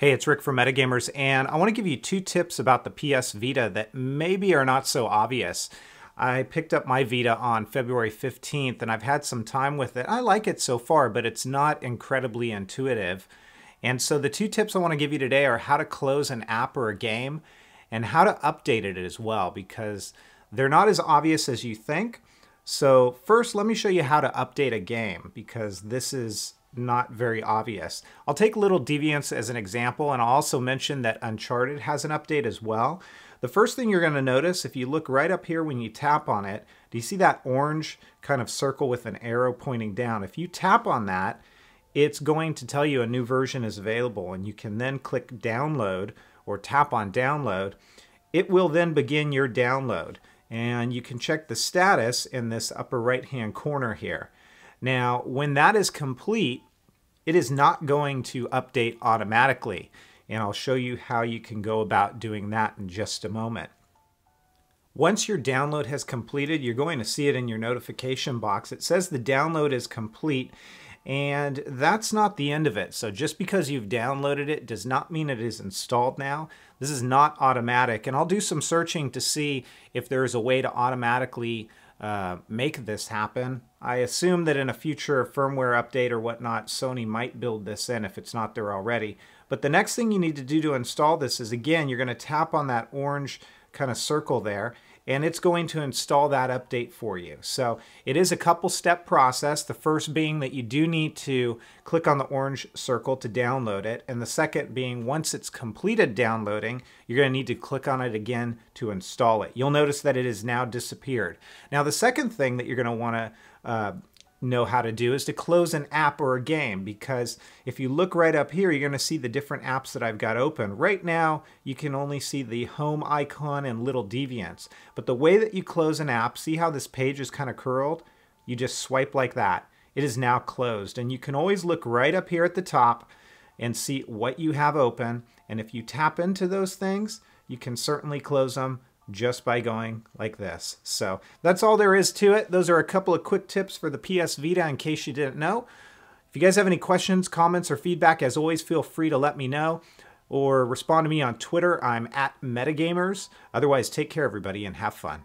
Hey, it's Rick from Metagamers, and I want to give you two tips about the PS Vita that maybe are not so obvious. I picked up my Vita on February 15th, and I've had some time with it. I like it so far, but it's not incredibly intuitive. And so the two tips I want to give you today are how to close an app or a game, and how to update it as well, because they're not as obvious as you think. So first, let me show you how to update a game, because this is not very obvious. I'll take Little Deviants as an example, and I'll also mention that Uncharted has an update as well. The first thing you're going to notice, if you look right up here when you tap on it, do you see that orange kind of circle with an arrow pointing down? If you tap on that, it's going to tell you a new version is available, and you can then click download or tap on download. It will then begin your download, and you can check the status in this upper right hand corner here. Now, when that is complete, it is not going to update automatically. And I'll show you how you can go about doing that in just a moment. Once your download has completed, you're going to see it in your notification box. It says the download is complete, and that's not the end of it. So just because you've downloaded it does not mean it is installed now. This is not automatic, and I'll do some searching to see if there is a way to automatically uh, make this happen. I assume that in a future firmware update or whatnot, Sony might build this in if it's not there already. But the next thing you need to do to install this is, again, you're going to tap on that orange kind of circle there and it's going to install that update for you. So it is a couple step process. The first being that you do need to click on the orange circle to download it. And the second being once it's completed downloading, you're going to need to click on it again to install it. You'll notice that it has now disappeared. Now the second thing that you're going to want to uh, know how to do is to close an app or a game because if you look right up here you're going to see the different apps that I've got open. Right now you can only see the home icon and little deviants. But the way that you close an app see how this page is kind of curled? You just swipe like that. It is now closed. And you can always look right up here at the top and see what you have open. And if you tap into those things you can certainly close them just by going like this. So that's all there is to it. Those are a couple of quick tips for the PS Vita in case you didn't know. If you guys have any questions, comments, or feedback, as always, feel free to let me know or respond to me on Twitter. I'm at Metagamers. Otherwise, take care, everybody, and have fun.